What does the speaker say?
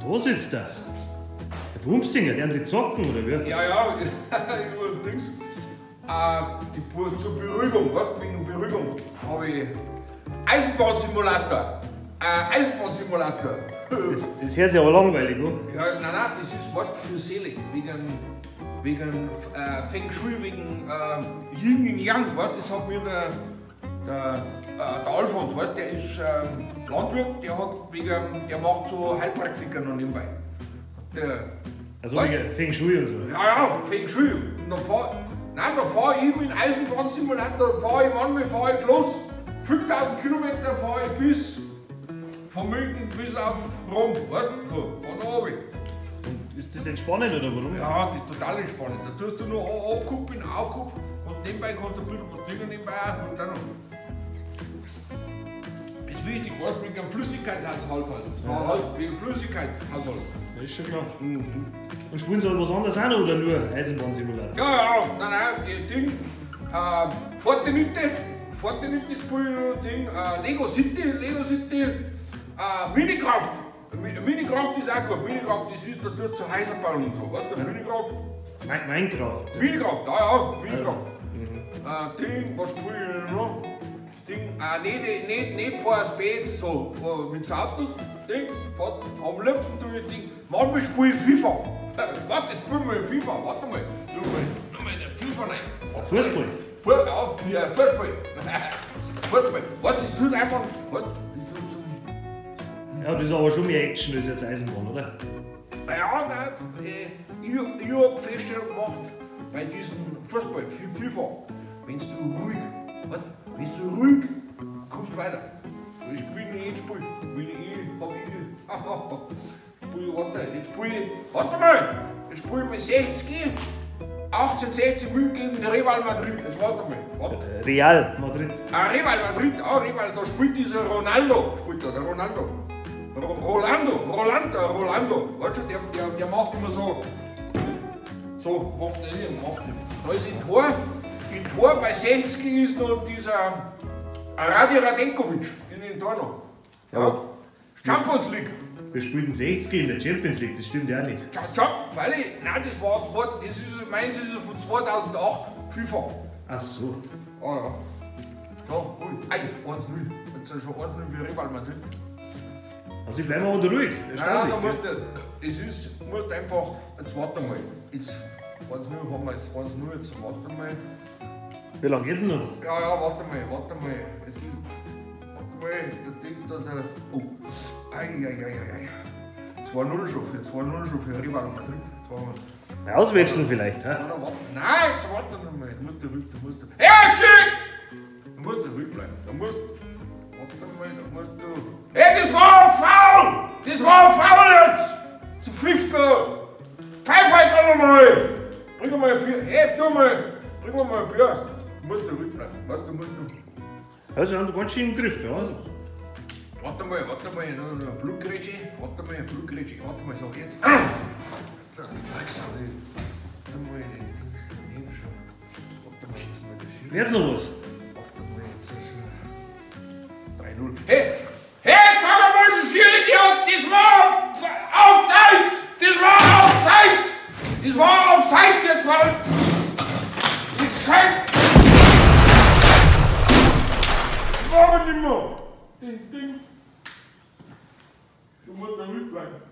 Da sitzt er. Der Pumpsinger, werden Sie zocken oder wie? Ja, ja, allerdings. Äh, die, zur Beruhigung, was, wegen Beruhigung, habe ich Eisenbahnsimulator. Äh, Eisenbahnsimulator. Das, das hört sich aber langweilig an. Ja, nein, nein, das ist Wort für Seele. Wegen, wegen äh, Feng Shui, wegen äh, Yin und Yang, das hat mir der, der, der Alfons, weißt, der ist ähm, Landwirt, der hat wegen, der macht so Heilpraktiker noch nebenbei. Der, Also Was? wegen Feng Shui und so. ja, ja, Feng Shui. Und dann fahr, nein, da fahre ich mit Eisenbahnsimulator, fahre ich manchmal fahr ich los. 5000 Kilometer fahre ich bis von München bis auf Rom, weißt du, da, da oben. Ist das entspannend oder warum? Ja, das ist total entspannend. Da tust du nur abkuppeln, aufkuppeln und nebenbei kannst du ein bisschen was trinken nebenbei. Und dann noch. Wichtig, was mit dem Flüssigkeitshaushalt. Ja. Wegen Flüssigkeitshaushalt. Das ist schon klar. Und spielen Sie halt was anderes auch noch oder nur Eisenbahnsimulator? Ja, ja, nein, nein, die Ding. Äh, Fortnite, Fortnite spielen, Ding. Äh, Lego City, Lego City. Äh, Minikraft. Mi- Minikraft ist auch gut. Minikraft, das ist, da tut so Häuser bauen und so. Weißt du, Minikraft. Mi- Minecraft. Minecraft, ja, ja, Minecraft. Äh, Ding, was spiele ich noch? Ding, äh, nicht, nicht, nicht vor das Bett, so, äh, mit Autos, Ding, warte, am liebsten tue ich Ding, manchmal spiele ich FIFA. Warte, jetzt spielen wir FIFA, warte mal, tu mal, tu mal in FIFA rein. Fußball. Fu- Ja, Fu- Fußball. Fußball. Warte, das tut einfach, was? Ja, das ist aber schon mehr Action als jetzt Eisenbahn, oder? Ja, nein, äh, ich, ich habe Feststellung gemacht bei diesem Fußball, FIFA, wenn du ruhig, wenn du ruhig kommst weiter. Ich gewinne jedes Spiel. Wenn ich, hab ich, spiel, warte, jetzt spiele ich, warte mal, jetzt spiele ich mit 60, 1860 München gegen Real Madrid. Jetzt warte mal, warte. Real Madrid. Ah, Real Madrid, ah, Real, da spielt dieser Ronaldo, spielt da, der Ronaldo. Ro Rolando, Rolando, Rolando. Weißt du, der, der, der macht immer so. So, macht er hier, macht er. Da ist im Tor, im Tor bei 60 ist noch dieser Radi Radenkovic in den Tor noch. Ja. Champions League. Wir spielten 60 in der Champions League, das stimmt ja nicht. Cha- cha- Weil ich, nein, das war, zwei- das ist, meins ist von 2008, FIFA. Ach so. Ah ja. So, gut. Ei, 1-0. Jetzt ist schon 1-0 für Real Madrid. Also ich bleibe aber ruhig. Nein, nein, da musst du, es ist, musst einfach, jetzt warte mal. Jetzt 1-0 haben wir jetzt 1-0, jetzt warte mal. Wie lange geht's noch? Ja, ja, warte mal, warte mal. Es ist, warte mal, da denkt da der, oh, ei, ei, ei, ei, ei. 2-0 schon für, 2-0 schon für Real Madrid. 2-0. Ja, Auswechseln vielleicht, hä? Nein, jetzt warte noch mal. Du musst da ruhig, du musst da. Ja, shit! Du musst da ruhig bleiben. Du musst. Warte mal, da musst du. Hey, das war ein Foul! Das war ein Foul jetzt! Zu da! Pfeif halt doch nochmal! Bring mir mal ein Bier. Hey, tu mal! Bring mir mal ein Bier. Du musst da ruhig bleiben. Warte, du musst da. Also haben wir ganz schön im Griff, ja. Warte mal, warte mal, noch eine Blutgrätsche. Warte mal, eine Blutgrätsche. Warte mal, so jetzt. Ey. Warte mal, den nehmen schon. Warte mal, jetzt mal das hier. Jetzt noch was. Warte mal, jetzt ist äh, 3-0. Hey! Is war auf Zeit jetzt It's sight. It's Morgen anymore. Ding, ding. Du musst da mitbleiben.